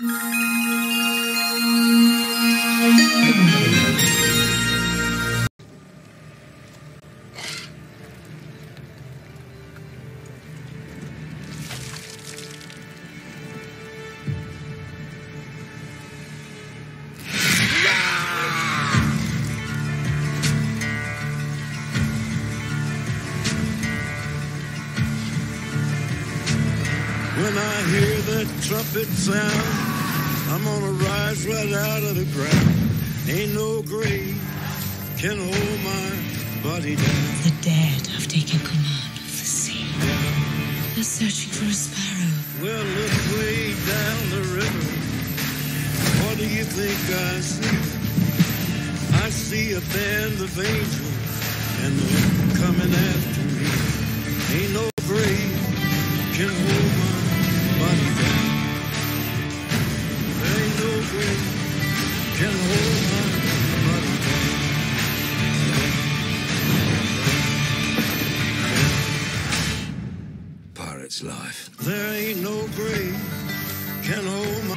When I hear that trumpet sound, I'm gonna rise right out of the ground. Ain't no grave can hold my body down. The dead have taken command of the sea. They're searching for a sparrow. Well, look way down the river. What do you think I see? I see a band of angels, and they're coming after me. Ain't no grave can hold my body down. Pirate's life. There ain't no grave can hold my